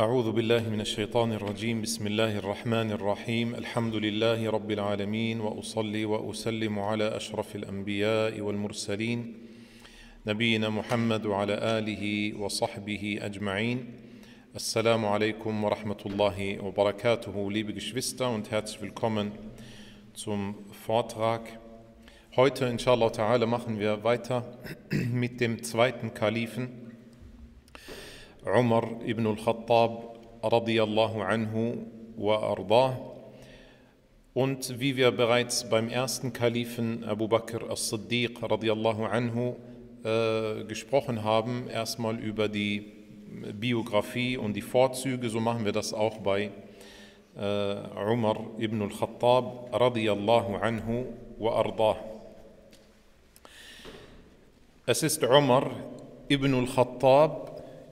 أعوذ بالله من الشيطان الرجيم. بسم الله الرحمن الرحيم. الحمد لله رب العالمين وأصلي وأسلم على أشرف الأنبياء والمرسلين نبينا محمد وعلى آله وصحبه أجمعين. السلام عليكم ورحمة الله وبركاته. Liebe Geschwister und herzlich willkommen zum Vortrag. Heute inshallah ta'ala machen wir weiter mit dem zweiten Kalifen. Umar ibn al-Khattab radiyallahu anhu wa ardah. Und wie wir bereits beim ersten Kalifen Abu Bakr as-Siddiq radiyallahu anhu äh, gesprochen haben, erstmal über die Biografie und die Vorzüge, so machen wir das auch bei äh, Umar ibn al-Khattab radiyallahu anhu wa ardah. Es ist Umar ibn al-Khattab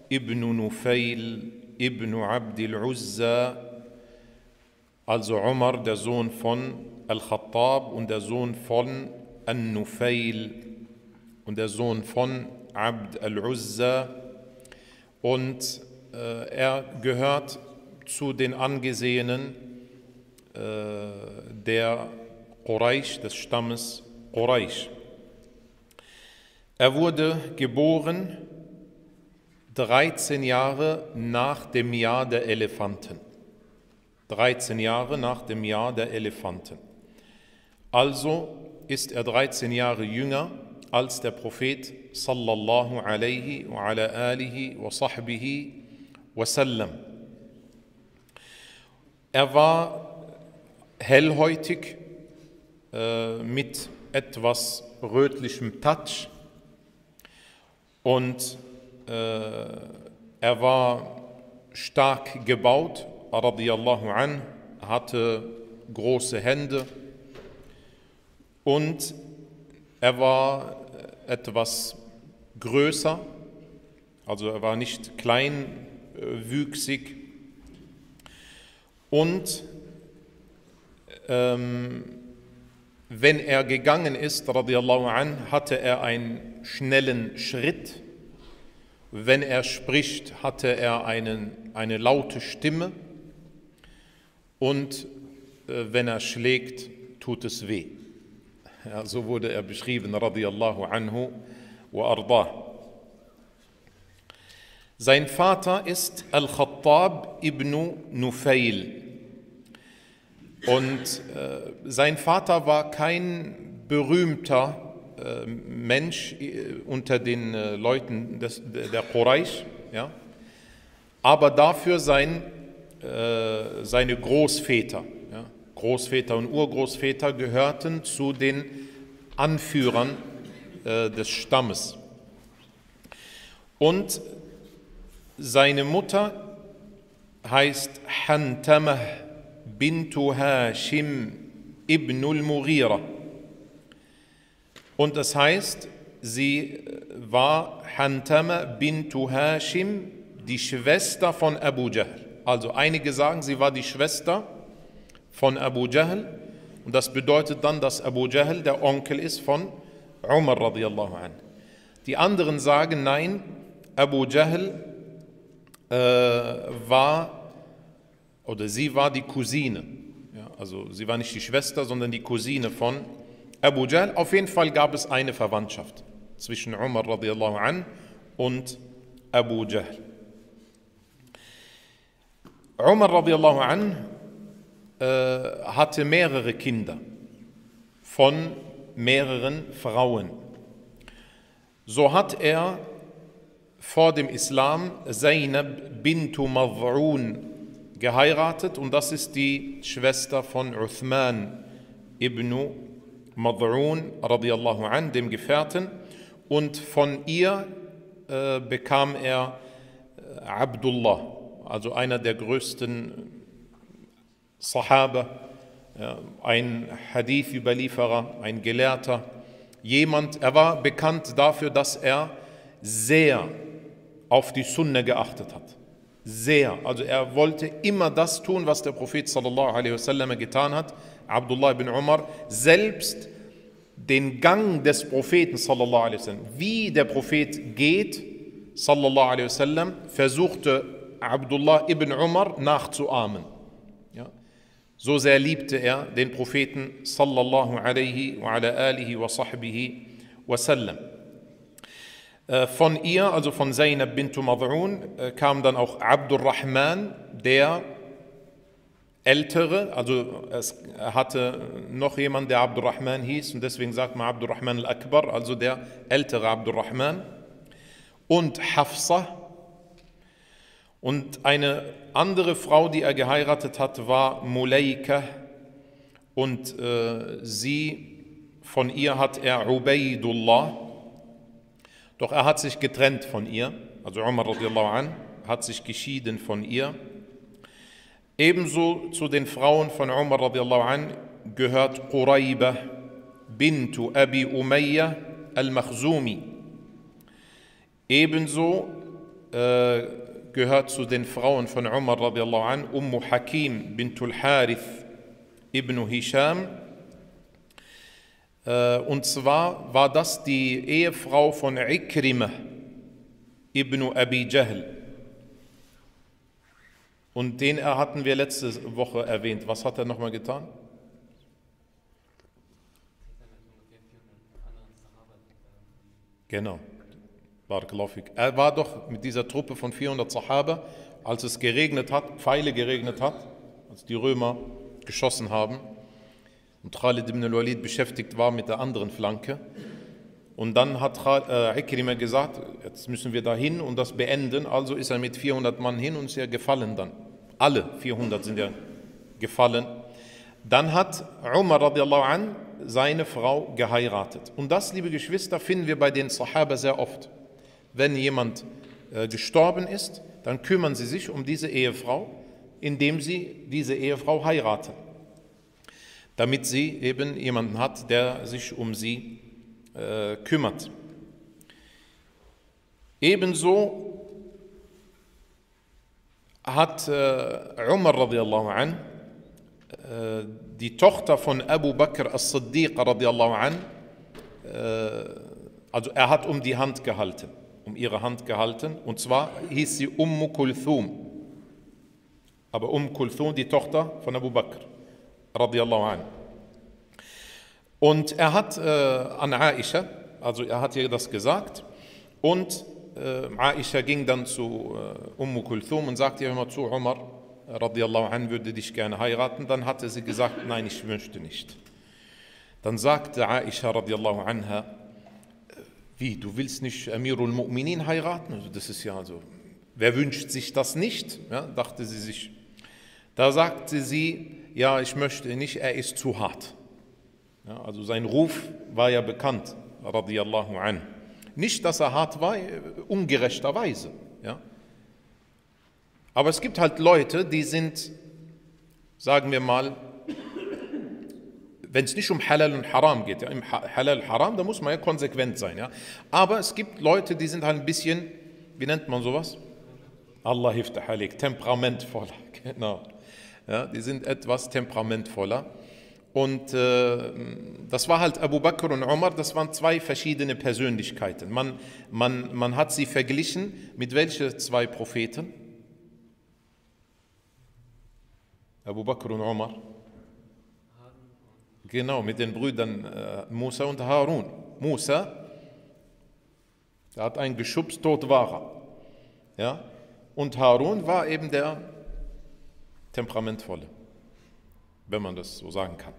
ibn Nufail ibn Abd al-Uzza, also Umar, der Sohn von al-Khattab und der Sohn von al-Nufail und der Sohn von Abd al-Uzza und äh, er gehört zu den Angesehenen äh, der Quraysh, des Stammes Quraysh. Er wurde geboren 13 Jahre nach dem Jahr der Elefanten. 13 Jahre nach dem Jahr der Elefanten. Also ist er 13 Jahre jünger als der Prophet sallallahu alaihi wa ala alihi wa sahbihi wa sallam. Er war hellhäutig äh, mit etwas rötlichem Touch und er war stark gebaut, radiyallahu an, hatte große Hände und er war etwas größer, also er war nicht kleinwüchsig und ähm, wenn er gegangen ist, radiallahu an, hatte er einen schnellen Schritt. Wenn er spricht, hatte er einen, eine laute Stimme. Und äh, wenn er schlägt, tut es weh. Ja, so wurde er beschrieben, radiallahu anhu wa ardah. Sein Vater ist Al-Khattab ibn Nufail. Und äh, sein Vater war kein berühmter Mensch äh, unter den äh, Leuten des, der Quraysh, ja? aber dafür sein, äh, seine Großväter, ja? Großväter und Urgroßväter gehörten zu den Anführern äh, des Stammes. Und seine Mutter heißt Hantamah bintu Hashim ibn al-Mughira. Und das heißt, sie war Hantama bintu Hashim, die Schwester von Abu Jahl. Also einige sagen, sie war die Schwester von Abu Jahl. Und das bedeutet dann, dass Abu Jahl der Onkel ist von Umar radiallahu an. Die anderen sagen, nein, Abu Jahl äh, war oder sie war die Cousine. Ja, also sie war nicht die Schwester, sondern die Cousine von Abu Jahl. Auf jeden Fall gab es eine Verwandtschaft zwischen Umar radiallahu an und Abu Jahl. Umar radiallahu an äh, hatte mehrere Kinder von mehreren Frauen. So hat er vor dem Islam Zainab bintu Mad'un geheiratet und das ist die Schwester von Uthman ibn Mad'un radiallahu an, dem Gefährten und von ihr äh, bekam er äh, Abdullah, also einer der größten Sahaba, ja, ein Hadith-Überlieferer, ein Gelehrter, jemand, er war bekannt dafür, dass er sehr auf die Sunna geachtet hat. Sehr. Also er wollte immer das tun, was der Prophet sallallahu alaihi wasallam getan hat. Abdullah ibn Umar selbst den Gang des Propheten sallallahu alaihi wasallam, wie der Prophet geht, sallallahu alaihi wasallam, versuchte Abdullah ibn Umar nachzuahmen. Ja? So sehr liebte er den Propheten sallallahu alaihi wa ala alihi wa sahbihi wasallam. Äh, von ihr, also von Zainab bint Mad'un, äh, kam dann auch Abdurrahman, der Ältere, also es hatte noch jemand, der Abdurrahman hieß und deswegen sagt man Abdurrahman al-Akbar, also der ältere Abdurrahman und Hafsa. Und eine andere Frau, die er geheiratet hat, war Mulaika und äh, sie, von ihr hat er Ubaidullah, doch er hat sich getrennt von ihr, also Umar radiallahu an, hat sich geschieden von ihr Ebenso zu den Frauen von Umar radiallahu an gehört Qurayba bintu Abi Umayya al-Makhzumi. Ebenso äh, gehört zu den Frauen von Umar radiallahu an Ummu Hakim bintul Harith ibn Hisham. Äh, und zwar war das die Ehefrau von Ikrimah ibn Abi Jahl. Und den hatten wir letzte Woche erwähnt. Was hat er nochmal getan? Genau. Er war doch mit dieser Truppe von 400 Sahaba, als es geregnet hat, Pfeile geregnet hat, als die Römer geschossen haben und Khalid ibn al-Walid beschäftigt war mit der anderen Flanke. Und dann hat äh, gesagt, jetzt müssen wir da hin und das beenden. Also ist er mit 400 Mann hin und ist er gefallen dann. Alle 400 sind ja gefallen. Dann hat Umar radiallahu an seine Frau geheiratet. Und das, liebe Geschwister, finden wir bei den Sahaba sehr oft. Wenn jemand äh, gestorben ist, dann kümmern sie sich um diese Ehefrau, indem sie diese Ehefrau heiraten. Damit sie eben jemanden hat, der sich um sie äh, kümmert. Ebenso hat äh, Umar radiallahu an, äh, die Tochter von Abu Bakr as-Siddiq radiallahu an, äh, also er hat um die Hand gehalten, um ihre Hand gehalten, und zwar hieß sie Umm Kulthum. Aber Umm Kulthum, die Tochter von Abu Bakr radiallahu an. Und er hat äh, an Aisha, also er hat ihr das gesagt, und äh, Aisha ging dann zu äh, Umm Kulthum und sagte ihr immer zu Umar, radiallahu an, würde dich gerne heiraten. Dann hatte sie gesagt, nein, ich möchte nicht. Dann sagte Aisha radiallahu anha, wie, du willst nicht Amirul Mu'minin heiraten? Also das ist ja also, wer wünscht sich das nicht? Ja, dachte sie sich. Da sagte sie, ja, ich möchte nicht, er ist zu hart. Ja, also sein Ruf war ja bekannt, radiallahu anhu. Nicht, dass er hart war, ungerechterweise. Ja? Aber es gibt halt Leute, die sind, sagen wir mal, wenn es nicht um Halal und Haram geht, ja, im Halal Haram, da muss man ja konsequent sein. Ja. Aber es gibt Leute, die sind halt ein bisschen, wie nennt man sowas? Allah hilft temperamentvoller. Genau. Ja, die sind etwas temperamentvoller. Und äh, das war halt Abu Bakr und Umar, das waren zwei verschiedene Persönlichkeiten. Man, man, man hat sie verglichen mit welchen zwei Propheten? Abu Bakr und Umar. Genau, mit den Brüdern äh, Musa und Harun. Musa, der hat einen geschubst, tot war er. Ja? Und Harun war eben der temperamentvolle wenn man das so sagen kann.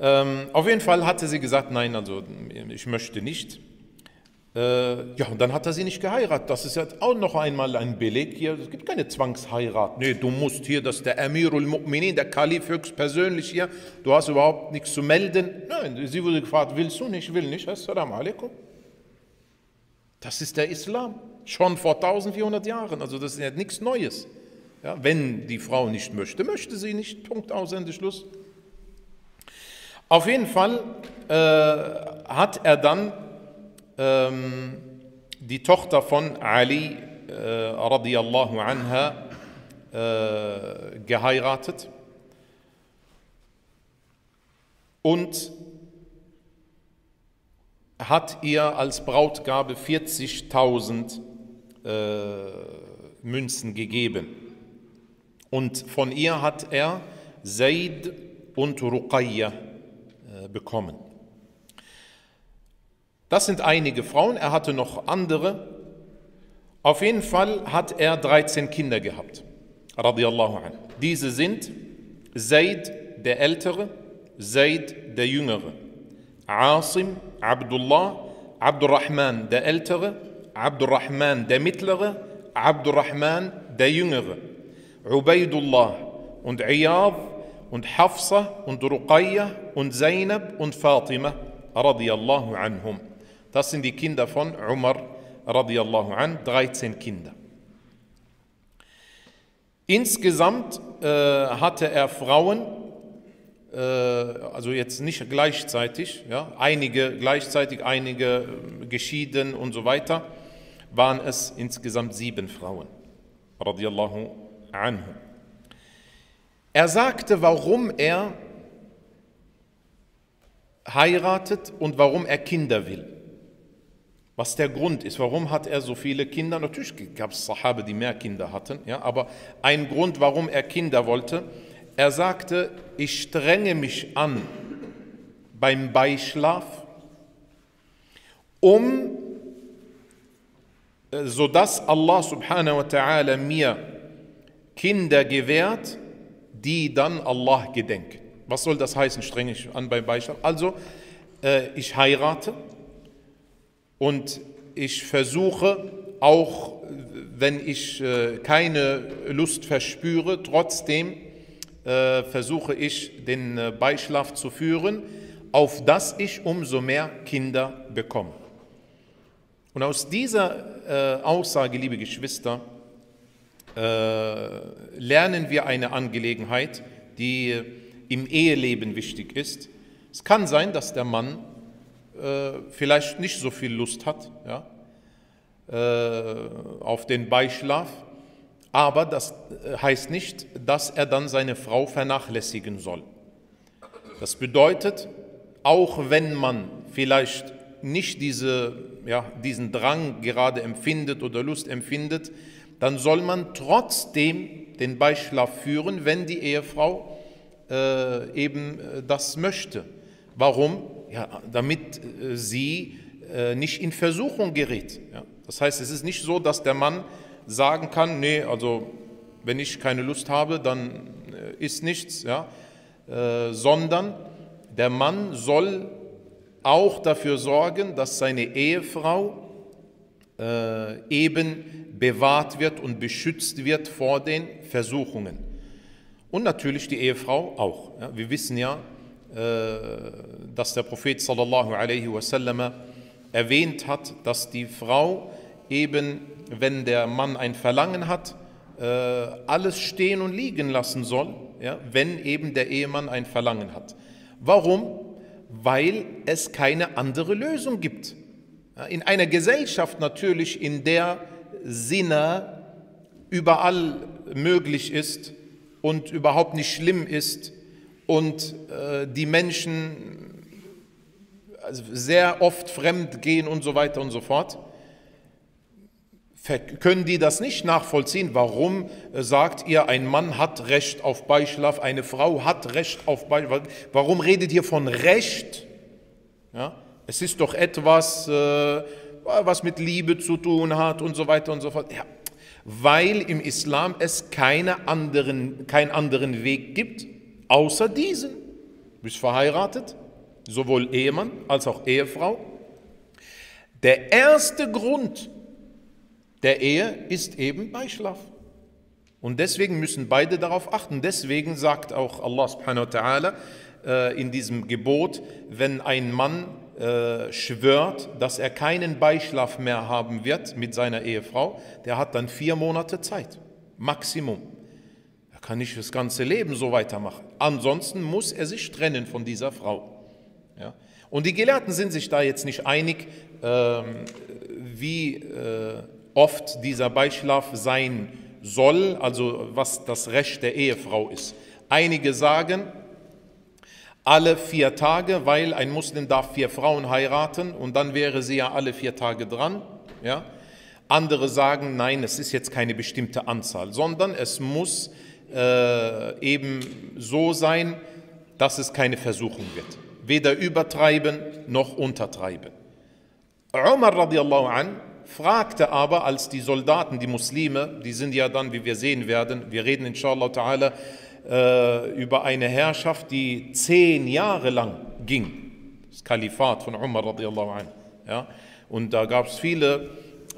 Ähm, auf jeden Fall hatte sie gesagt, nein, also ich möchte nicht. Äh, ja, und dann hat er sie nicht geheiratet. Das ist jetzt auch noch einmal ein Beleg hier. Es gibt keine Zwangsheirat. Nee, du musst hier, das ist der Amirul Mu'minin, der Kalif höchstpersönlich hier. Du hast überhaupt nichts zu melden. Nein, sie wurde gefragt, willst du nicht? Ich will nicht. Assalamu alaikum. Das ist der Islam. Schon vor 1400 Jahren. Also das ist ja nichts Neues. Ja, wenn die Frau nicht möchte, möchte sie nicht. Punkt aus, Ende Schluss. Auf jeden Fall äh, hat er dann ähm, die Tochter von Ali äh, radiallahu anha äh, geheiratet und hat ihr als Brautgabe 40.000 äh, Münzen gegeben. Und von ihr hat er Zaid und Ruqayya äh, bekommen. Das sind einige Frauen, er hatte noch andere. Auf jeden Fall hat er 13 Kinder gehabt. Radiallahu an. Diese sind Zaid der Ältere, Zaid der Jüngere, Asim, Abdullah, Abdurrahman der Ältere, Abdurrahman der Mittlere, Abdurrahman der Jüngere, Ubaidullah und Iyad und Hafsa und Ruqayya und Zainab und Fatima radiallahu anhum. Das sind die Kinder von Umar radiallahu an, 13 Kinder. Insgesamt äh, hatte er Frauen, äh, also jetzt nicht gleichzeitig, ja, einige gleichzeitig, einige äh, geschieden und so weiter, waren es insgesamt sieben Frauen, radiallahu anhu. Er sagte, warum er heiratet und warum er Kinder will was der Grund ist. Warum hat er so viele Kinder? Natürlich gab es Sahabe, die mehr Kinder hatten, ja, aber ein Grund, warum er Kinder wollte, er sagte, ich strenge mich an beim Beischlaf, um, äh, sodass Allah subhanahu wa ta'ala mir Kinder gewährt, die dann Allah gedenken. Was soll das heißen, strenge ich an beim Beischlaf? Also, äh, ich heirate, und ich versuche, auch wenn ich äh, keine Lust verspüre, trotzdem äh, versuche ich, den äh, Beischlaf zu führen, auf dass ich umso mehr Kinder bekomme. Und aus dieser Aussage, liebe Geschwister, lernen wir eine Angelegenheit, die im Eheleben wichtig ist. Es kann sein, dass der Mann äh, vielleicht nicht so viel Lust hat ja, äh, auf den Beischlaf, aber das äh, heißt nicht, dass er dann seine Frau vernachlässigen soll. Das bedeutet, auch wenn man vielleicht nicht diese, ja, diesen Drang gerade empfindet oder Lust empfindet, dann soll man trotzdem den Beischlaf führen, wenn die Ehefrau äh, eben äh, das möchte. Warum? ja, damit äh, sie äh, nicht in Versuchung gerät. Ja. Das heißt, es ist nicht so, dass der Mann sagen kann, nee, also wenn ich keine Lust habe, dann äh, ist nichts, ja, sondern der Mann soll auch dafür sorgen, dass seine Ehefrau eben bewahrt wird und beschützt wird vor den Versuchungen. Und natürlich die Ehefrau auch. Ja. Wir wissen ja, äh, dass der Prophet sallallahu alaihi wasallam erwähnt hat, dass die Frau eben, wenn der Mann ein Verlangen hat, äh, alles stehen und liegen lassen soll, ja, wenn eben der Ehemann ein Verlangen hat. Warum? Weil es keine andere Lösung gibt. In einer Gesellschaft natürlich, in der Sinne überall möglich ist und überhaupt nicht schlimm ist, und äh, die Menschen also sehr oft fremd gehen und so weiter und so fort, können die das nicht nachvollziehen? Warum äh, sagt ihr, ein Mann hat Recht auf Beischlaf, eine Frau hat Recht auf Beischlaf? Warum redet ihr von Recht? Ja? Es ist doch etwas, äh, was mit Liebe zu tun hat und so weiter und so fort. Ja, weil im Islam es keine anderen, keinen anderen Weg gibt, außer diesen. Du bist verheiratet, sowohl Ehemann als auch Ehefrau. Der erste Grund der Ehe ist eben Beischlaf. Und deswegen müssen beide darauf achten. Deswegen sagt auch Allah subhanahu wa ta'ala äh, in diesem Gebot, wenn ein Mann äh, schwört, dass er keinen Beischlaf mehr haben wird mit seiner Ehefrau, der hat dann vier Monate Zeit, Maximum kann nicht das ganze Leben so weitermachen. Ansonsten muss er sich trennen von dieser Frau. Ja? Und die Gelehrten sind sich da jetzt nicht einig, ähm, wie äh, oft dieser Beischlaf sein soll, also was das Recht der Ehefrau ist. Einige sagen, alle vier Tage, weil ein Muslim darf vier Frauen heiraten und dann wäre sie ja alle vier Tage dran. Ja? Andere sagen, nein, es ist jetzt keine bestimmte Anzahl, sondern es muss äh, eben so sein, dass es keine Versuchung wird. Weder übertreiben noch untertreiben. Umar radiallahu an fragte aber, als die Soldaten, die Muslime, die sind ja dann, wie wir sehen werden, wir reden inshallah ta'ala äh, über eine Herrschaft, die zehn Jahre lang ging. Das Kalifat von Umar radiallahu an. Ja? Und da gab es viele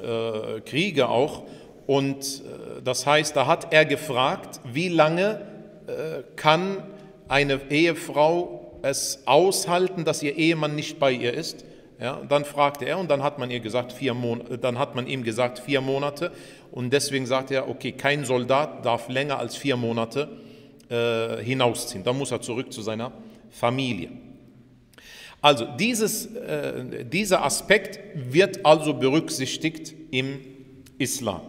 äh, Kriege auch. Und äh, das heißt, da hat er gefragt, wie lange äh, kann eine Ehefrau es aushalten, dass ihr Ehemann nicht bei ihr ist? Ja, dann fragte er und dann hat man ihr gesagt, vier dann hat man ihm gesagt vier Monate und deswegen sagte er, okay, kein Soldat darf länger als vier Monate äh, hinausziehen. Dann muss er zurück zu seiner Familie. Also dieses, äh, dieser Aspekt wird also berücksichtigt im Islam.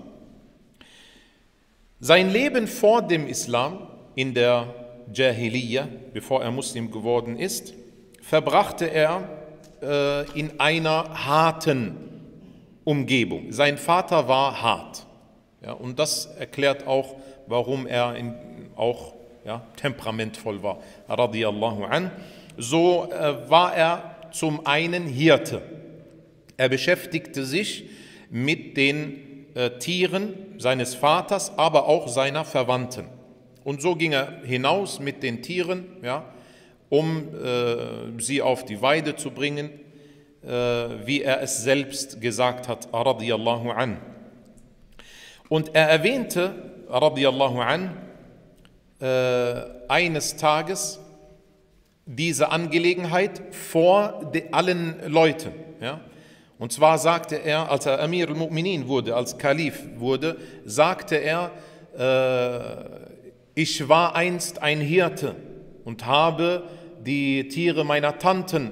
Sein Leben vor dem Islam in der Jahiliyyah, bevor er Muslim geworden ist, verbrachte er äh, in einer harten Umgebung. Sein Vater war hart. Ja, und das erklärt auch, warum er in, auch ja, temperamentvoll war. Radiallahu an. So äh, war er zum einen Hirte. Er beschäftigte sich mit den äh, Tieren seines Vaters, aber auch seiner Verwandten. Und so ging er hinaus mit den Tieren, ja, um äh, sie auf die Weide zu bringen, äh, wie er es selbst gesagt hat, radiallahu an. Und er erwähnte, radiallahu an, eines Tages diese Angelegenheit vor allen Leuten. Ja? Und zwar sagte er, als er Amir al-Mu'minin wurde, als Kalif wurde, sagte er, äh, ich war einst ein Hirte und habe die Tiere meiner Tanten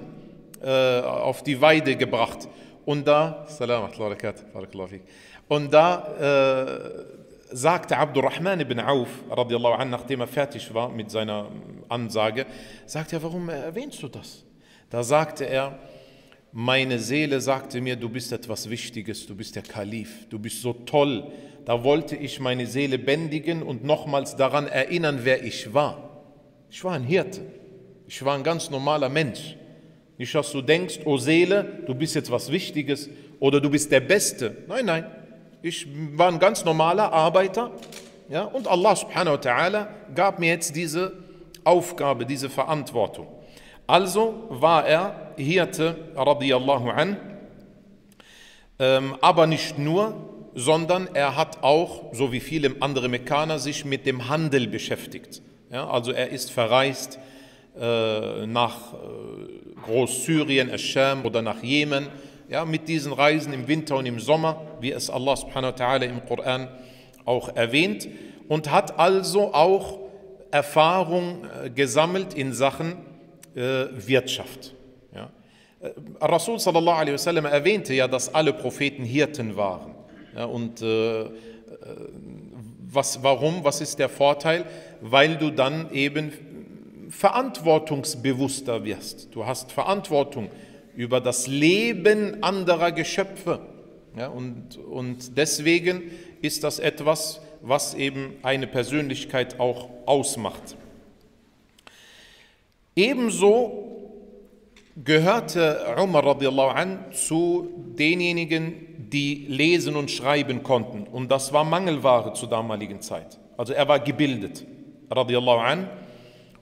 äh, auf die Weide gebracht. Und da, und da äh, sagte Abdurrahman ibn Auf, radiallahu anh, nachdem er fertig war mit seiner Ansage, sagte er, warum erwähnst du das? Da sagte er, meine Seele sagte mir, du bist etwas Wichtiges, du bist der Kalif, du bist so toll. Da wollte ich meine Seele bändigen und nochmals daran erinnern, wer ich war. Ich war ein Hirte, ich war ein ganz normaler Mensch. Nicht, dass du denkst, oh Seele, du bist jetzt was Wichtiges oder du bist der Beste. Nein, nein, ich war ein ganz normaler Arbeiter ja, und Allah subhanahu wa ta'ala gab mir jetzt diese Aufgabe, diese Verantwortung. Also war er Hirte, radiallahu an, ähm, aber nicht nur, sondern er hat auch, so wie viele andere Mekkaner, sich mit dem Handel beschäftigt. Ja, also er ist verreist äh, nach äh, Großsyrien, Escham oder nach Jemen ja, mit diesen Reisen im Winter und im Sommer, wie es Allah subhanahu wa ta'ala im Koran auch erwähnt, und hat also auch Erfahrung äh, gesammelt in Sachen äh, Wirtschaft. Ja. Äh, Rasul sallallahu alaihi wasallam erwähnte ja, dass alle Propheten Hirten waren. Ja, und äh, was, warum? Was ist der Vorteil? Weil du dann eben verantwortungsbewusster wirst. Du hast Verantwortung über das Leben anderer Geschöpfe. Ja, und, und deswegen ist das etwas, was eben eine Persönlichkeit auch ausmacht. Ebenso gehörte Umar an zu denjenigen, die lesen und schreiben konnten. Und das war Mangelware zur damaligen Zeit. Also er war gebildet, an,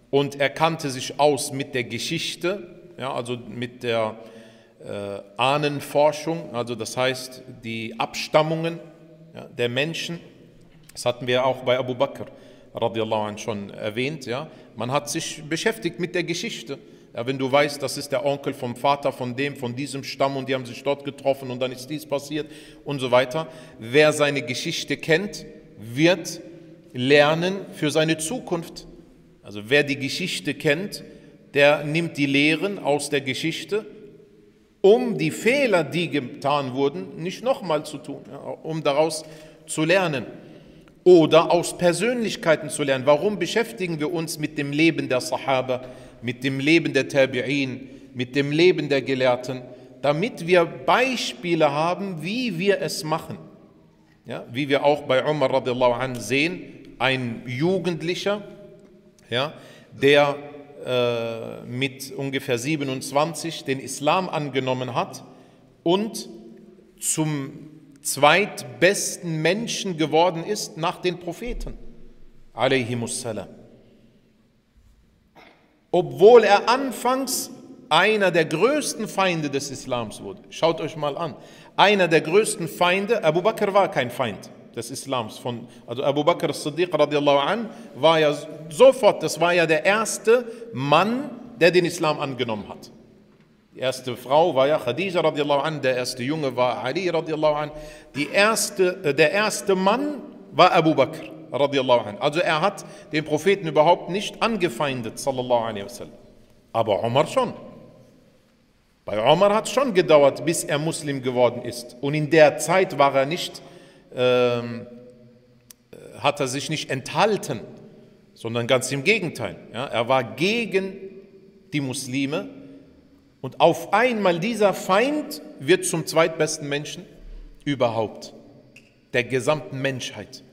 und er kannte sich aus mit der Geschichte ja, also mit der äh, Ahnenforschung, also das heißt die Abstammungen ja, der Menschen. Das hatten wir auch bei Abu Bakr radiallahu anh, schon erwähnt. Ja. Man hat sich beschäftigt mit der Geschichte. Ja, wenn du weißt, das ist der Onkel vom Vater von dem, von diesem Stamm und die haben sich dort getroffen und dann ist dies passiert und so weiter. Wer seine Geschichte kennt, wird lernen für seine Zukunft. Also wer die Geschichte kennt, der nimmt die Lehren aus der Geschichte, um die Fehler, die getan wurden, nicht nochmal zu tun, um daraus zu lernen. Oder aus Persönlichkeiten zu lernen. Warum beschäftigen wir uns mit dem Leben der Sahaba, mit dem Leben der Tabi'in, mit dem Leben der Gelehrten? Damit wir Beispiele haben, wie wir es machen. Ja, wie wir auch bei Umar radiallahu anh sehen, ein Jugendlicher, ja, der äh, mit ungefähr 27 den Islam angenommen hat und zum zweitbesten Menschen geworden ist nach den Propheten. Obwohl er anfangs einer der größten Feinde des Islams wurde. Schaut euch mal an. Einer der größten Feinde, Abu Bakr war kein Feind des Islams. Von, also Abu Bakr as-Siddiq radiallahu an war ja sofort, das war ja der erste Mann, der den Islam angenommen hat. Die erste Frau war ja Khadija radiallahu an, der erste Junge war Ali radiallahu an. Die erste, äh, der erste Mann war Abu Bakr radiallahu an. Also er hat den Propheten überhaupt nicht angefeindet, sallallahu alaihi wasallam. Aber Omar schon. Bei Omar hat es schon gedauert, bis er Muslim geworden ist. Und in der Zeit war er nicht, ähm, äh, hat er sich nicht enthalten, sondern ganz im Gegenteil. Ja, er war gegen die Muslime und auf einmal dieser Feind wird zum zweitbesten Menschen überhaupt, der gesamten Menschheit.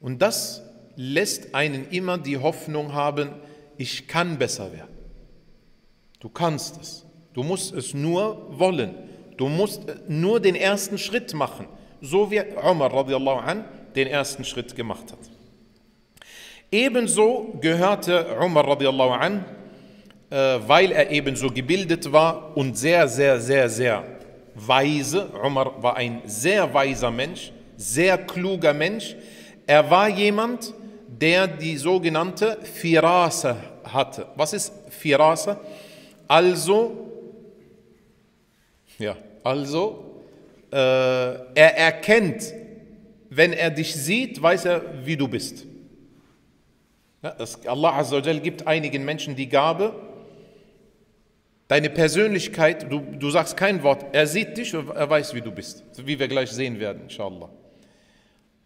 Und das lässt einen immer die Hoffnung haben, ich kann besser werden. Du kannst es. Du musst es nur wollen. Du musst nur den ersten Schritt machen, so wie Umar an den ersten Schritt gemacht hat. Ebenso gehörte Umar an äh, weil er ebenso gebildet war und sehr, sehr, sehr, sehr weise. Umar war ein sehr weiser Mensch, sehr kluger Mensch. Er war jemand, der die sogenannte Firase hatte. Was ist Firase? Also, ja, also, er erkennt, wenn er dich sieht, weiß er, wie du bist. Allah Azza wa gibt einigen Menschen die Gabe, Deine Persönlichkeit, du, du sagst kein Wort, er sieht dich und er weiß, wie du bist, wie wir gleich sehen werden, inshallah.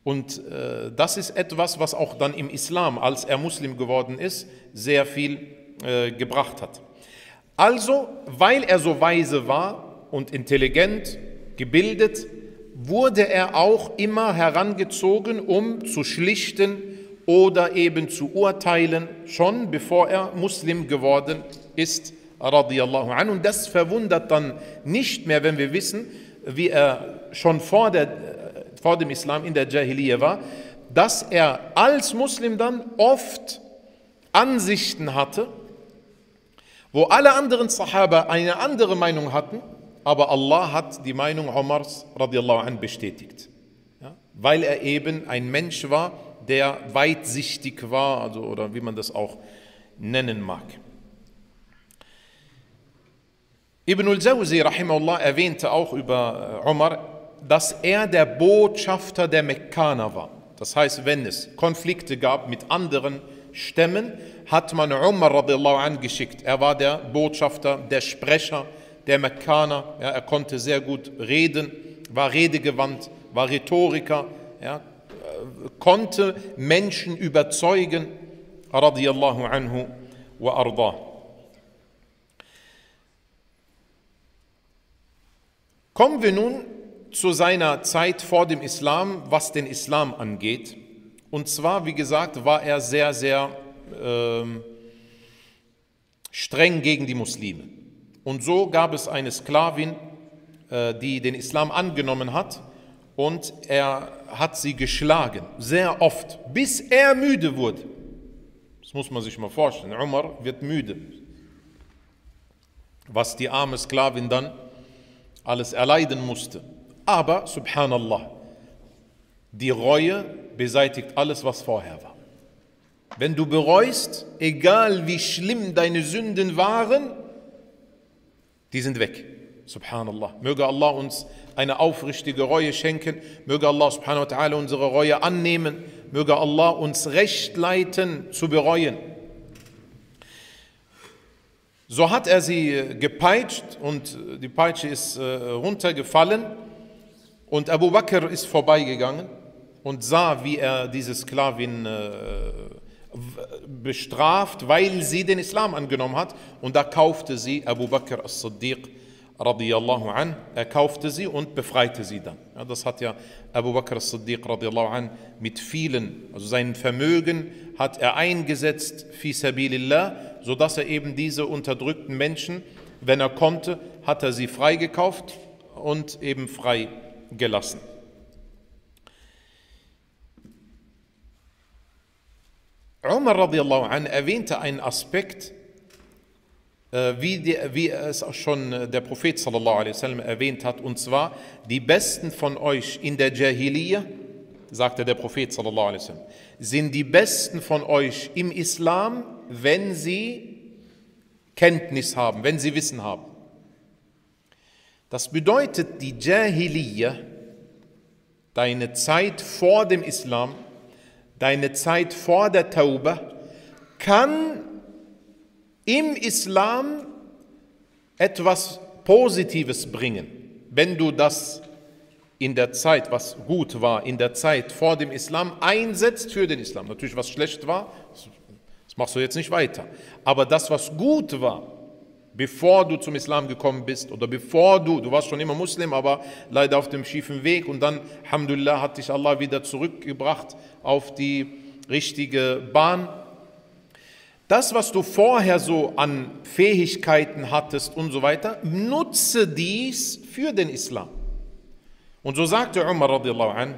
Und äh, das ist etwas, was auch dann im Islam, als er Muslim geworden ist, sehr viel äh, gebracht hat. Also, weil er so weise war und intelligent, gebildet, wurde er auch immer herangezogen, um zu schlichten oder eben zu urteilen, schon bevor er Muslim geworden ist. Und das verwundert dann nicht mehr, wenn wir wissen, wie er schon vor, der, vor dem Islam in der Jahiliyyah war, dass er als Muslim dann oft Ansichten hatte, wo alle anderen Sahaba eine andere Meinung hatten, aber Allah hat die Meinung Omars radiallahu an bestätigt. Ja, weil er eben ein Mensch war, der weitsichtig war, also, oder wie man das auch nennen mag. Ibn al-Zawzi rahimahullah erwähnte auch über äh, Umar, dass er der Botschafter der Mekkaner war. Das heißt, wenn es Konflikte gab mit anderen Stämmen, hat man Umar radiallahu angeschickt. Er war der Botschafter, der Sprecher der Mekkaner. Ja, er konnte sehr gut reden, war redegewandt, war Rhetoriker, ja, konnte Menschen überzeugen, radiallahu anhu wa ardah. Kommen wir nun zu seiner Zeit vor dem Islam, was den Islam angeht. Und zwar, wie gesagt, war er sehr, sehr äh, streng gegen die Muslime. Und so gab es eine Sklavin, äh, die den Islam angenommen hat und er hat sie geschlagen, sehr oft, bis er müde wurde. Das muss man sich mal vorstellen. Umar wird müde. Was die arme Sklavin dann alles erleiden musste. Aber, subhanallah, die Reue beseitigt alles, was vorher war. Wenn du bereust, egal wie schlimm deine Sünden waren, die sind weg. Subhanallah. Möge Allah uns eine aufrichtige Reue schenken. Möge Allah subhanahu wa ta'ala unsere Reue annehmen. Möge Allah uns recht leiten zu bereuen. So hat er sie äh, gepeitscht und äh, die Peitsche ist äh, runtergefallen und Abu Bakr ist vorbeigegangen und sah, wie er diese Sklavin bestraft, weil sie den Islam angenommen hat und da kaufte sie Abu Bakr as-Siddiq radiallahu an, er kaufte sie und befreite sie dann. Ja, das hat ja Abu Bakr as-Siddiq radiallahu an mit vielen, also sein Vermögen hat er eingesetzt fi sabilillah, sodass er eben diese unterdrückten Menschen, wenn er konnte, hat er sie freigekauft und eben frei gelassen. Umar radiallahu an erwähnte einen Aspekt, äh, wie, die, wie es auch schon äh, der Prophet sallallahu alaihi wasallam erwähnt hat, und zwar die Besten von euch in der Jahiliyyah, sagte der Prophet sallallahu alaihi wasallam, sind die Besten von euch im Islam, wenn sie Kenntnis haben, wenn sie Wissen haben. Das bedeutet, die Jahiliyyah, deine Zeit vor dem Islam, deine Zeit vor der Tauba, kann im Islam etwas Positives bringen, wenn du das in der Zeit, was gut war, in der Zeit vor dem Islam einsetzt für den Islam. Natürlich, was schlecht war, das machst du jetzt nicht weiter. Aber das, was gut war, bevor du zum Islam gekommen bist oder bevor du, du warst schon immer Muslim, aber leider auf dem schiefen Weg und dann, Alhamdulillah, hat dich Allah wieder zurückgebracht auf die richtige Bahn das, was du vorher so an Fähigkeiten hattest und so weiter, nutze dies für den Islam. Und so sagte Umar radiallahu an,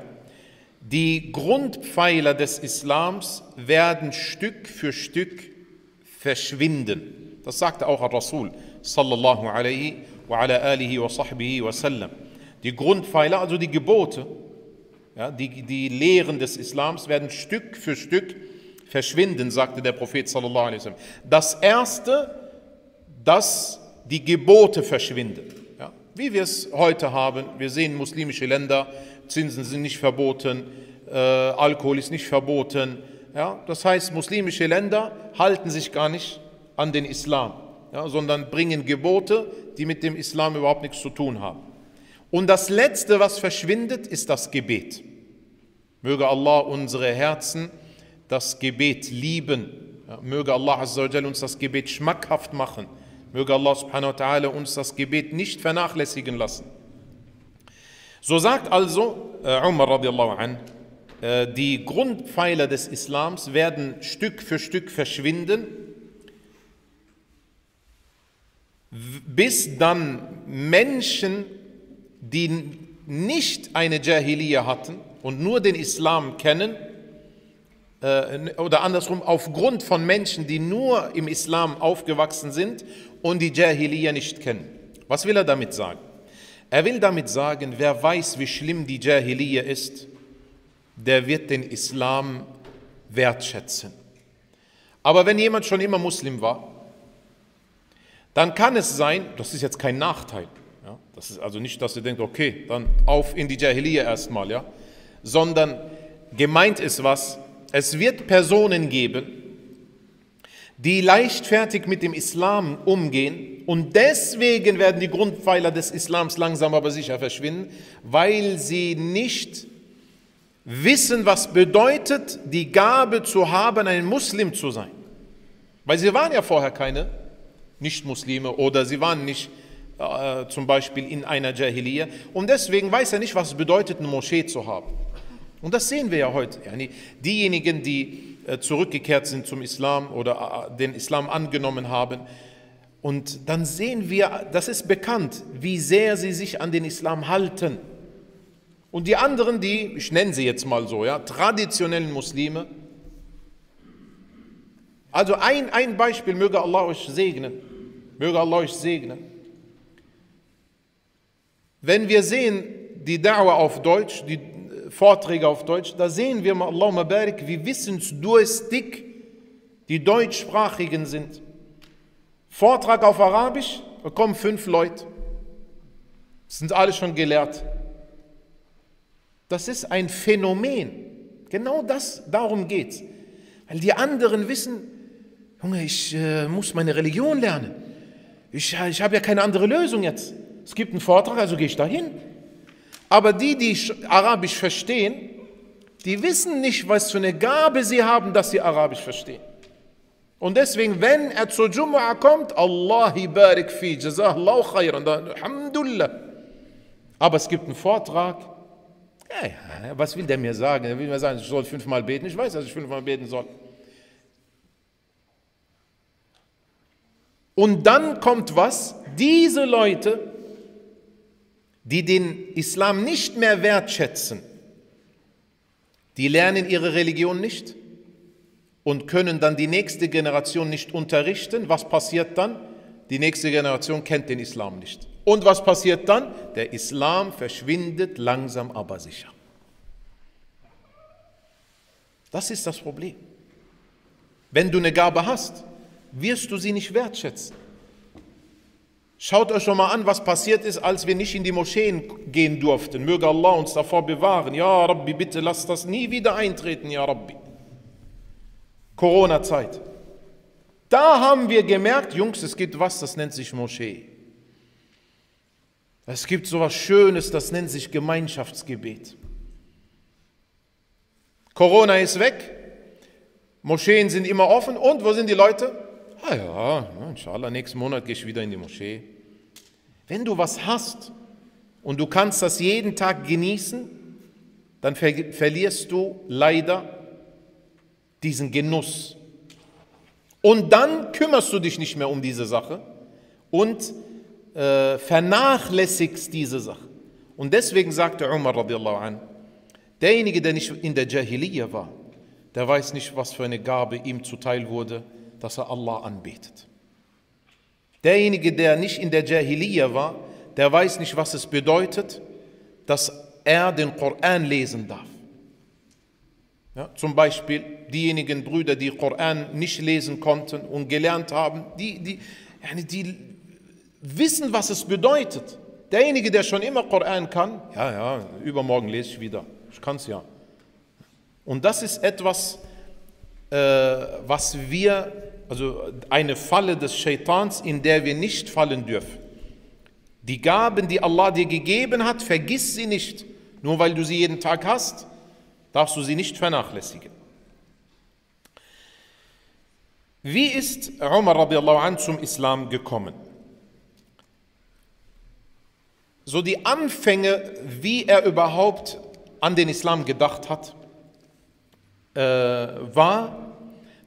die Grundpfeiler des Islams werden Stück für Stück verschwinden. Das sagte auch Rasul sallallahu alaihi wa ala alihi wa sahbihi wa sallam. Die Grundpfeiler, also die Gebote, ja, die, die Lehren des Islams werden Stück für Stück verschwinden sagte der Prophet sallallahu alaihi wasallam. Das erste, dass die Gebote verschwinden. Ja, wie wir es heute haben, wir sehen muslimische Länder, Zinsen sind nicht verboten, äh, Alkohol ist nicht verboten. Ja, das heißt, muslimische Länder halten sich gar nicht an den Islam, ja, sondern bringen Gebote, die mit dem Islam überhaupt nichts zu tun haben. Und das Letzte, was verschwindet, ist das Gebet. Möge Allah unsere Herzen das Gebet lieben. Ja, möge Allah uns das Gebet schmackhaft machen. Möge Allah subhanahu wa ta'ala uns das Gebet nicht vernachlässigen lassen. So sagt also äh, Umar radiallahu an, äh, die Grundpfeiler des Islams werden Stück für Stück verschwinden, bis dann Menschen, die nicht eine Jahiliyyah hatten und nur den Islam kennen, äh, oder andersrum, aufgrund von Menschen, die nur im Islam aufgewachsen sind und die Jahiliyyah nicht kennen. Was will er damit sagen? Er will damit sagen, wer weiß, wie schlimm die Jahiliyyah ist, der wird den Islam wertschätzen. Aber wenn jemand schon immer Muslim war, dann kann es sein, das ist jetzt kein Nachteil, ja, das ist also nicht, dass ihr denkt, okay, dann auf in die Jahiliyyah erstmal, ja, sondern gemeint ist was, es wird Personen geben, die leichtfertig mit dem Islam umgehen und deswegen werden die Grundpfeiler des Islams langsam aber sicher verschwinden, weil sie nicht wissen, was bedeutet, die Gabe zu haben, ein Muslim zu sein. Weil sie waren ja vorher keine Nicht-Muslime oder sie waren nicht äh, zum Beispiel in einer Jahiliyyah und deswegen weiß er nicht, was es bedeutet, eine Moschee zu haben. Und das sehen wir ja heute. Diejenigen, die äh, zurückgekehrt sind zum Islam oder äh, den Islam angenommen haben, und dann sehen wir, das ist bekannt, wie sehr sie sich an den Islam halten. Und die anderen, die, ich nenne sie jetzt mal so, ja, traditionellen Muslime, also ein, ein Beispiel, möge Allah euch segnen, möge Allah euch segnen. Wenn wir sehen, die Da'wah auf Deutsch, die Vorträge auf Deutsch, da sehen wir, Allahumma barik, wie wissensdurstig die Deutschsprachigen sind. Vortrag auf Arabisch, da kommen fünf Leute. Sind alle schon gelehrt. Das ist ein Phänomen. Genau das, darum geht es. Weil die anderen wissen, Junge, ich äh, muss meine Religion lernen. Ich, ich habe ja keine andere Lösung jetzt. Es gibt einen Vortrag, also gehe ich dahin. Aber die, die Arabisch verstehen, die wissen nicht, was für eine Gabe sie haben, dass sie Arabisch verstehen. Und deswegen, wenn er zur Jumu'ah kommt, Allahi barik fi, jazakallahu khairan, alhamdulillah. Aber es gibt einen Vortrag. Ja, ja, was will der mir sagen? Er will mir sagen, ich soll fünfmal beten. Ich weiß, dass ich fünfmal beten soll. Und dann kommt was? Diese Leute, die den Islam nicht mehr wertschätzen, die lernen ihre Religion nicht und können dann die nächste Generation nicht unterrichten. Was passiert dann? Die nächste Generation kennt den Islam nicht. Und was passiert dann? Der Islam verschwindet langsam aber sicher. Das ist das Problem. Wenn du eine Gabe hast, wirst du sie nicht wertschätzen. Schaut euch schon mal an, was passiert ist, als wir nicht in die Moscheen gehen durften. Möge Allah uns davor bewahren. Ja, Rabbi, bitte lass das nie wieder eintreten, ja, Rabbi. Corona-Zeit. Da haben wir gemerkt, Jungs, es gibt was, das nennt sich Moschee. Es gibt so was Schönes, das nennt sich Gemeinschaftsgebet. Corona ist weg, Moscheen sind immer offen und wo sind die Leute? Ah ja, inshallah, nächsten Monat gehe ich wieder in die Moschee. Wenn du was hast und du kannst das jeden Tag genießen, dann ver verlierst du leider diesen Genuss. Und dann kümmerst du dich nicht mehr um diese Sache und äh, vernachlässigst diese Sache. Und deswegen sagte Umar radiallahu an, derjenige, der nicht in der Jahiliyyah war, der weiß nicht, was für eine Gabe ihm zuteil wurde, dass er Allah anbetet. Derjenige, der nicht in der Jahiliyyah war, der weiß nicht, was es bedeutet, dass er den Koran lesen darf. Ja, zum Beispiel diejenigen Brüder, die Koran nicht lesen konnten und gelernt haben, die, die, die wissen, was es bedeutet. Derjenige, der schon immer Koran kann, ja, ja, übermorgen lese ich wieder. Ich kann es ja. Und das ist etwas, äh, was wir, also eine Falle des Shaitans, in der wir nicht fallen dürfen. Die Gaben, die Allah dir gegeben hat, vergiss sie nicht. Nur weil du sie jeden Tag hast, darfst du sie nicht vernachlässigen. Wie ist Umar radiallahu anh zum Islam gekommen? So die Anfänge, wie er überhaupt an den Islam gedacht hat, äh, war,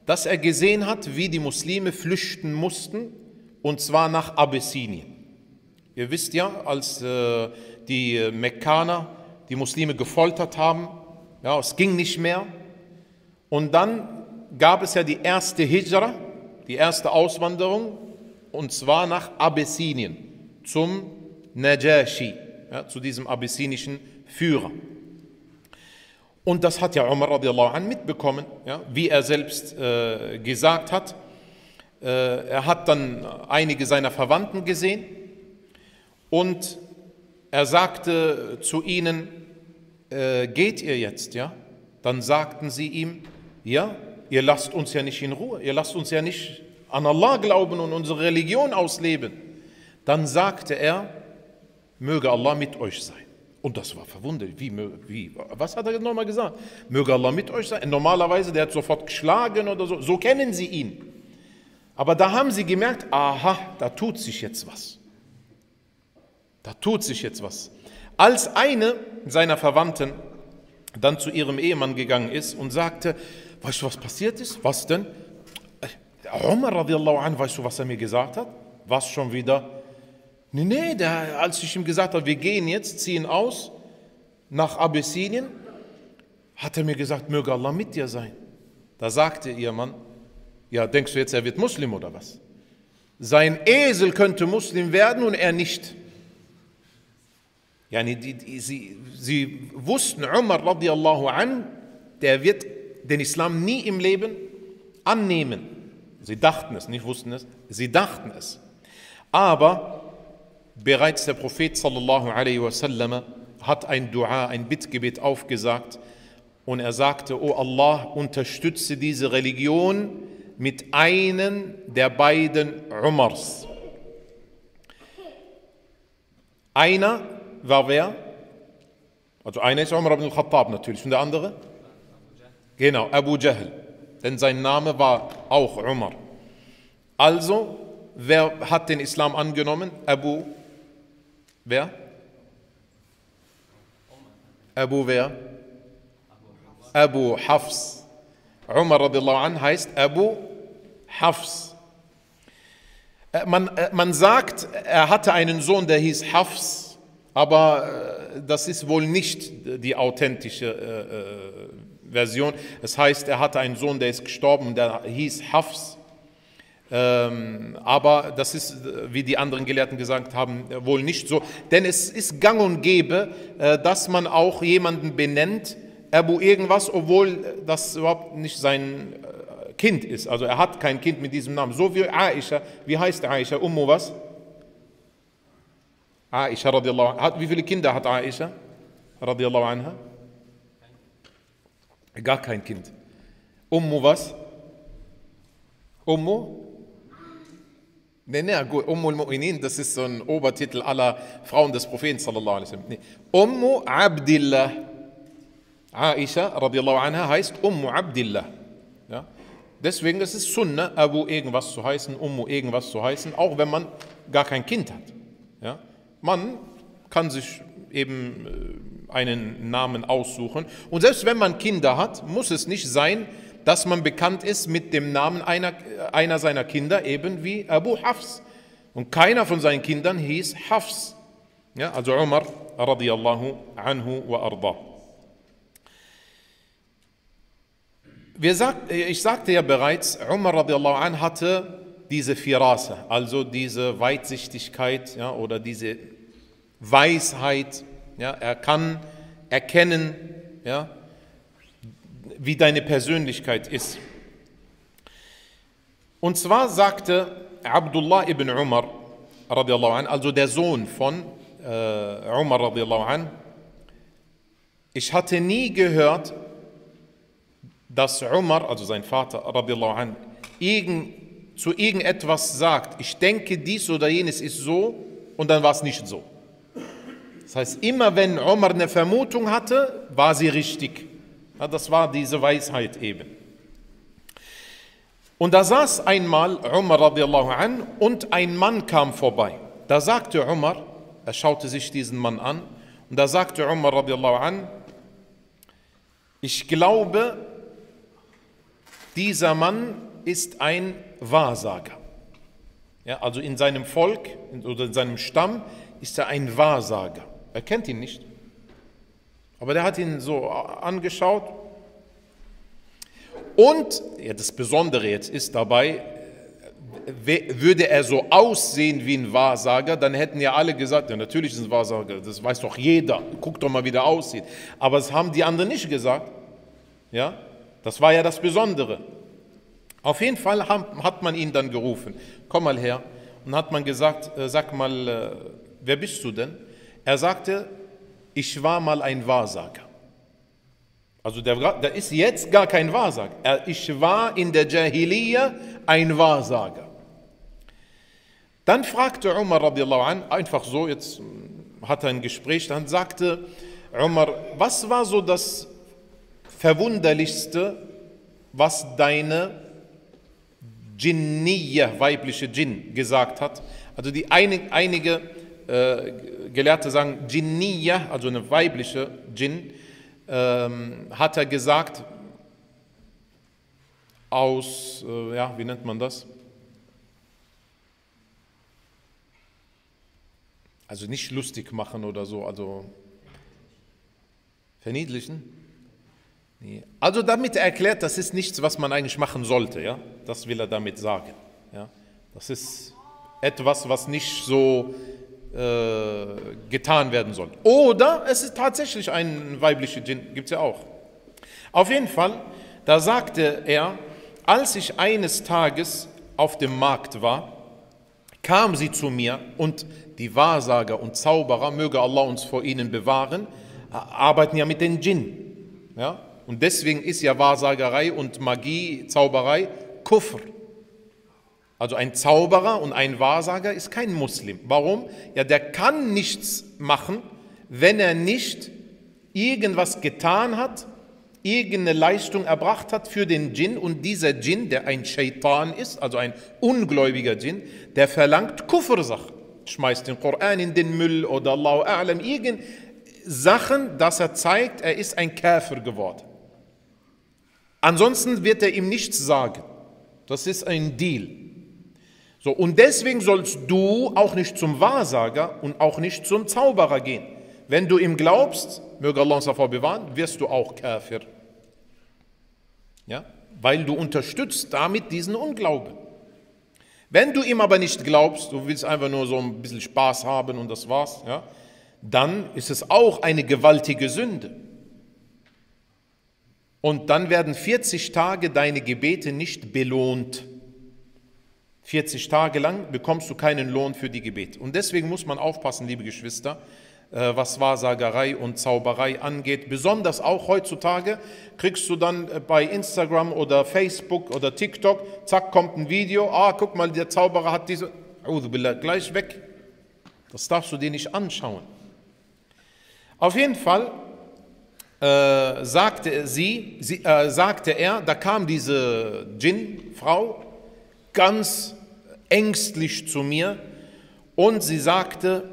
dass er gesehen hat, wie die Muslime flüchten mussten, und zwar nach Abessinien. Ihr wisst ja, als äh, die Mekkaner die Muslime gefoltert haben, ja, es ging nicht mehr. Und dann gab es ja die erste Hijra, die erste Auswanderung, und zwar nach Abessinien, zum Najashi, ja, zu diesem abessinischen Führer. Und das hat ja Umar radiallahu anh mitbekommen, ja, wie er selbst äh, gesagt hat. Äh, er hat dann einige seiner Verwandten gesehen und er sagte zu ihnen, äh, geht ihr jetzt, ja? Dann sagten sie ihm, ja, ihr lasst uns ja nicht in Ruhe, ihr lasst uns ja nicht an Allah glauben und unsere Religion ausleben. Dann sagte er, möge Allah mit euch sein. Und das war verwunderlich. Wie, wie, was hat er nochmal gesagt? Möge Allah mit euch sein. Normalerweise, der hat sofort geschlagen oder so. So kennen sie ihn. Aber da haben sie gemerkt, aha, da tut sich jetzt was. Da tut sich jetzt was. Als eine seiner Verwandten dann zu ihrem Ehemann gegangen ist und sagte, weißt du, was passiert ist? Was denn? Umar radiallahu anh, weißt du, was er mir gesagt hat? Was schon wieder? Nee, nee, der, als ich ihm gesagt habe, wir gehen jetzt, ziehen aus nach Abessinien, hat er mir gesagt, möge Allah mit dir sein. Da sagte ihr Mann, ja, denkst du jetzt, er wird Muslim oder was? Sein Esel könnte Muslim werden und er nicht. Yani die, die, sie, sie wussten, Umar radiallahu an, der wird den Islam nie im Leben annehmen. Sie dachten es, nicht wussten es, sie dachten es. Aber bereits der Prophet sallallahu alaihi wasallam hat ein Dua, ein Bittgebet aufgesagt und er sagte, O Allah, unterstütze diese Religion mit einem der beiden Umars. Einer war wer? Also einer ist Umar ibn al-Khattab natürlich und der andere? Genau, Abu Jahl. Denn sein Name war auch Umar. Also, wer hat den Islam angenommen? Abu, wer? Abu wer? Abu Hafs. Umar radiallahu an heißt Abu Hafs. Äh, man, äh, man sagt, er hatte einen Sohn, der hieß Hafs, aber äh, das ist wohl nicht die authentische Version. Es heißt, er hatte einen Sohn, der ist gestorben, der hieß Hafs. Ähm, aber das ist, wie die anderen Gelehrten gesagt haben, wohl nicht so. Denn es ist gang und gäbe, äh, dass man auch jemanden benennt, Abu irgendwas, obwohl das überhaupt nicht sein äh, Kind ist. Also er hat kein Kind mit diesem Namen. So wie Aisha. Wie heißt Aisha? Ummu was? Aisha radiallahu anha. Wie viele Kinder hat Aisha radiallahu anha? Gar kein Kind. Ummu was? Ummu? Nee, nee, gut, Ummul Mu'minin, das ist so ein Obertitel aller Frauen des Propheten sallallahu alaihi wasallam. Nee. Ummu Abdillah. Aisha radiallahu anha heißt Ummu Abdillah. Ja? Deswegen ist es Sunna, Abu irgendwas zu heißen, Ummu irgendwas zu heißen, auch wenn man gar kein Kind hat. Ja? Man kann sich eben äh, einen Namen aussuchen. Und selbst wenn man Kinder hat, muss es nicht sein, dass man bekannt ist mit dem Namen einer, einer seiner Kinder, eben wie Abu Hafs. Und keiner von seinen Kindern hieß Hafs. Ja, also Umar radiallahu anhu wa arda. Wir sagt, ich sagte ja bereits, Umar radiallahu anhu hatte diese Firase, also diese Weitsichtigkeit ja, oder diese Weisheit. Ja, er kann erkennen, ja, wie deine Persönlichkeit ist. Und zwar sagte Abdullah ibn Umar, an, also der Sohn von äh, Umar, an, ich hatte nie gehört, dass Umar, also sein Vater, an, irgend, zu irgendetwas sagt, ich denke, dies oder jenes ist so, und dann war es nicht so. Das heißt, immer wenn Umar eine Vermutung hatte, war sie richtig. Ja, das war diese Weisheit eben. Und da saß einmal Umar radiallahu an und ein Mann kam vorbei. Da sagte Umar, er schaute sich diesen Mann an und da sagte Umar radiallahu an, ich glaube, dieser Mann ist ein Wahrsager. Ja, also in seinem Volk oder in seinem Stamm ist er ein Wahrsager. Er kennt ihn nicht. Aber der hat ihn so angeschaut. Und ja, das Besondere jetzt ist dabei, würde er so aussehen wie ein Wahrsager, dann hätten ja alle gesagt, ja natürlich ist ein Wahrsager, das weiß doch jeder, guck doch mal, wie der aussieht. Aber das haben die anderen nicht gesagt. Ja, das war ja das Besondere. Auf jeden Fall hat man ihn dann gerufen, komm mal her. Und hat man gesagt, äh, sag mal, äh, wer bist du denn? Er sagte, ich war mal ein Wahrsager. Also der, der ist jetzt gar kein Wahrsager. Ich war in der Jahiliyyah ein Wahrsager. Dann fragte Umar radiallahu an, einfach so, jetzt hat er ein Gespräch, dann sagte Umar, was war so das Verwunderlichste, was deine Jinniyah, weibliche Jinn, gesagt hat? Also die einige, einige äh, Gelehrte sagen, Jinniyah, also eine weibliche Jinn, ähm, hat er gesagt, aus, äh, ja, wie nennt man das? Also nicht lustig machen oder so, also verniedlichen. Also damit erklärt, das ist nichts, was man eigentlich machen sollte, ja? Das will er damit sagen. Ja? Das ist etwas, was nicht so äh, getan werden soll. Oder es ist tatsächlich ein weiblicher Djinn, gibt es ja auch. Auf jeden Fall, da sagte er, als ich eines Tages auf dem Markt war, kam sie zu mir und die Wahrsager und Zauberer, möge Allah uns vor ihnen bewahren, arbeiten ja mit den Djinn. Ja? Und deswegen ist ja Wahrsagerei und Magie, Zauberei Kufr. Also ein Zauberer und ein Wahrsager ist kein Muslim. Warum? Ja, der kann nichts machen, wenn er nicht irgendwas getan hat, irgendeine Leistung erbracht hat für den Djinn und dieser Djinn, der ein Shaitan ist, also ein ungläubiger Djinn, der verlangt Kufr-Sachen, schmeißt den Koran in den Müll oder Allahu A'lam, irgend Sachen, dass er zeigt, er ist ein Käfer geworden. Ansonsten wird er ihm nichts sagen. Das ist ein Deal. So, und deswegen sollst du auch nicht zum Wahrsager und auch nicht zum Zauberer gehen. Wenn du ihm glaubst, möge Allah uns davor bewahren, wirst du auch Kafir. Ja? Weil du unterstützt damit diesen Unglauben. Wenn du ihm aber nicht glaubst, du willst einfach nur so ein bisschen Spaß haben und das war's, ja, dann ist es auch eine gewaltige Sünde. Und dann werden 40 Tage deine Gebete nicht belohnt. 40 Tage lang bekommst du keinen Lohn für die Gebete. Und deswegen muss man aufpassen, liebe Geschwister, äh, was Wahrsagerei und Zauberei angeht. Besonders auch heutzutage kriegst du dann äh, bei Instagram oder Facebook oder TikTok, zack, kommt ein Video, ah, guck mal, der Zauberer hat diese, gleich weg. Das darfst du dir nicht anschauen. Auf jeden Fall äh, sagte, sie, sie äh, sagte er, da kam diese Djinn-Frau ganz ängstlich zu mir und sie sagte,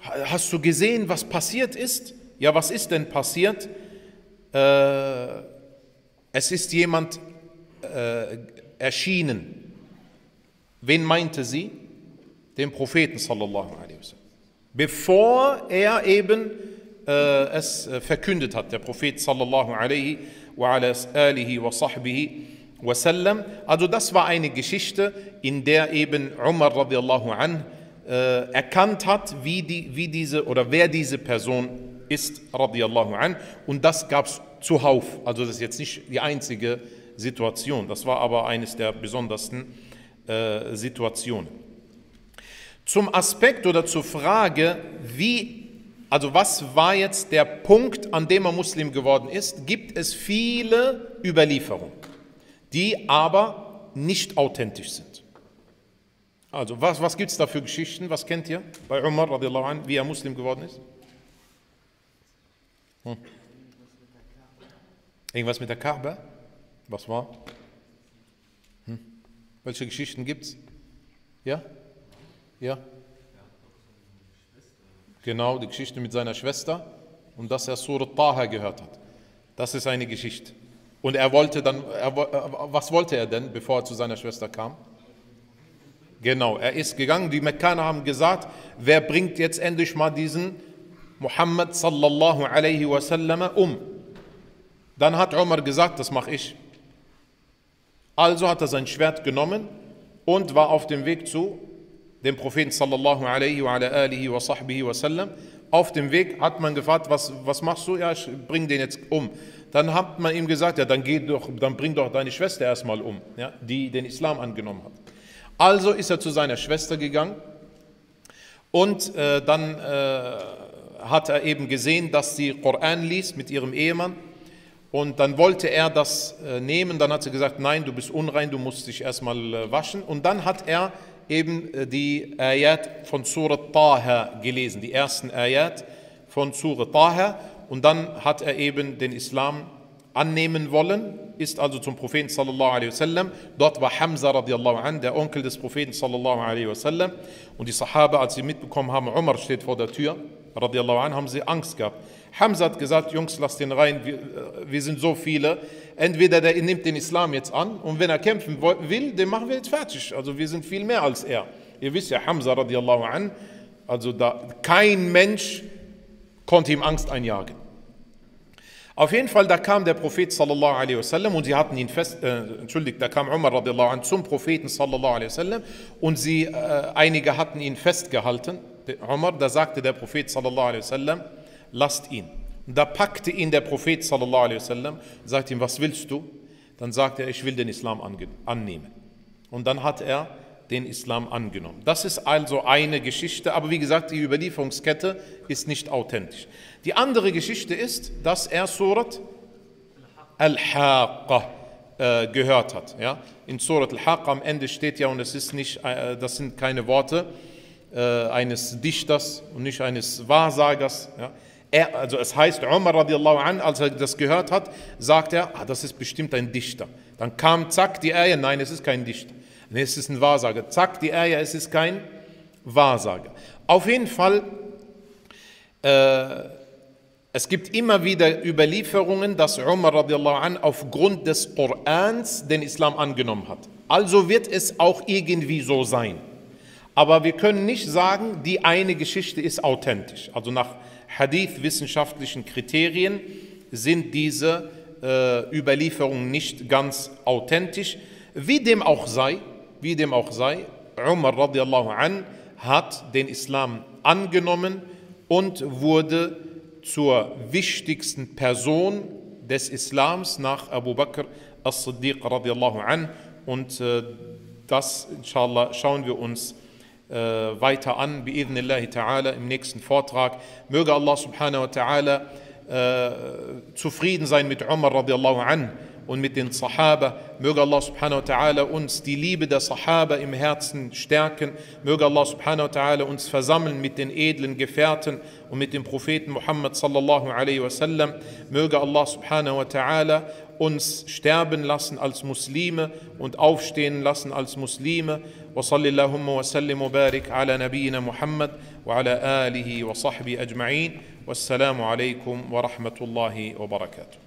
hast du gesehen, was passiert ist? Ja, was ist denn passiert? Äh, es ist jemand äh, erschienen. Wen meinte sie? Den Propheten sallallahu alaihi wasallam. Bevor er eben äh, es äh, verkündet hat, der Prophet sallallahu alaihi wa ala alihi wa sahbihi wasallam. Also das war eine Geschichte, in der eben Umar radiallahu anhu äh, erkannt hat, wie, die, wie diese oder wer diese Person ist, radiallahu an. Und das gab es zuhauf. Also das ist jetzt nicht die einzige Situation. Das war aber eines der besondersten äh, Situationen. Zum Aspekt oder zur Frage, wie, also was war jetzt der Punkt, an dem er Muslim geworden ist, gibt es viele Überlieferungen, die aber nicht authentisch sind. Also, was, was gibt es da für Geschichten? Was kennt ihr bei Umar, an, wie er Muslim geworden ist? Hm. Irgendwas mit der Kaaba? Was war? Hm. Welche Geschichten gibt es? Ja? Ja? Genau, die Geschichte mit seiner Schwester und dass er Surat Taha gehört hat. Das ist eine Geschichte. Und er wollte dann, er, was wollte er denn, bevor er zu seiner Schwester kam? Genau, er ist gegangen. Die Mekkaner haben gesagt, wer bringt jetzt endlich mal diesen Muhammad sallallahu alaihi wasallam um? Dann hat Umar gesagt, das mache ich. Also hat er sein Schwert genommen und war auf dem Weg zu dem Propheten sallallahu alaihi wa ala wa sahbihi wasallam. Auf dem Weg hat man gefragt, was, was machst du? Ja, ich bring den jetzt um. Dann hat man ihm gesagt, ja, dann, geh doch, dann bring doch deine Schwester erstmal um, ja, die den Islam angenommen hat. Also ist er zu seiner Schwester gegangen und äh, dann äh, hat er eben gesehen, dass sie Koran liest mit ihrem Ehemann und dann wollte er das äh, nehmen, dann hat sie gesagt, nein, du bist unrein, du musst dich erstmal äh, waschen. Und dann hat er eben äh, die Ayat von Surat Taha gelesen, die ersten Ayat von Surat Taha und dann hat er eben den Islam annehmen wollen, ist also zum Propheten sallallahu alaihi wasallam. Dort war Hamza radiallahu an, der Onkel des Propheten sallallahu alaihi wasallam. Und die Sahaba, als sie mitbekommen haben, Umar steht vor der Tür, radiallahu an, haben sie Angst gehabt. Hamza hat gesagt, Jungs, lasst den rein, wir, äh, wir sind so viele. Entweder der nimmt den Islam jetzt an und wenn er kämpfen will, den machen wir jetzt fertig. Also wir sind viel mehr als er. Ihr wisst ja, Hamza radiallahu an, also da, kein Mensch konnte ihm Angst einjagen. Auf jeden Fall, da kam der Prophet sallallahu alaihi wasallam und sie hatten ihn fest, äh, entschuldigt, da kam Umar radiallahu anh zum Propheten sallallahu alaihi wasallam und sie, äh, einige hatten ihn festgehalten. Umar, da sagte der Prophet sallallahu alaihi wasallam, lasst ihn. Und da packte ihn der Prophet sallallahu alaihi wasallam, sagte ihm, was willst du? Dann sagte er, ich will den Islam annehmen. Und dann hat er den Islam angenommen. Das ist also eine Geschichte, aber wie gesagt, die Überlieferungskette ist nicht authentisch. Die andere Geschichte ist, dass er Surat Al-Haqqa äh, gehört hat. Ja? In Surat Al-Haqqa am Ende steht ja, und es ist nicht, äh, das sind keine Worte äh, eines Dichters und nicht eines Wahrsagers. Ja? Er, also es heißt, Umar radiallahu an, als er das gehört hat, sagt er, ah, das ist bestimmt ein Dichter. Dann kam zack die Eier, nein, es ist kein Dichter. Nee, es ist ein Wahrsager. Zack die Eier, es ist kein Wahrsager. Auf jeden Fall, äh, es gibt immer wieder Überlieferungen, dass Umar radiallahu an aufgrund des Korans den Islam angenommen hat. Also wird es auch irgendwie so sein. Aber wir können nicht sagen, die eine Geschichte ist authentisch. Also nach Hadith-wissenschaftlichen Kriterien sind diese äh, Überlieferungen nicht ganz authentisch. Wie dem auch sei, wie dem auch sei, Umar radiallahu an hat den Islam angenommen und wurde zur wichtigsten Person des Islams nach Abu Bakr as-Siddiq radiallahu an und äh, das inshallah schauen wir uns äh, weiter an, bi'idhnillahi ta'ala, im nächsten Vortrag. Möge Allah subhanahu wa ta'ala äh, zufrieden sein mit Umar radiallahu an und mit den Sahaba. Möge Allah subhanahu wa ta'ala uns die Liebe der Sahaba im Herzen stärken. Möge Allah subhanahu wa ta'ala uns versammeln mit den edlen Gefährten und mit dem Propheten Muhammad sallallahu alaihi wasallam. Möge Allah subhanahu wa ta'ala uns sterben lassen als Muslime und aufstehen lassen als Muslime. وصل اللهم وسلم وبارك على نبينا محمد وعلى آله وصحبه أجمعين والسلام عليكم ورحمة الله وبركاته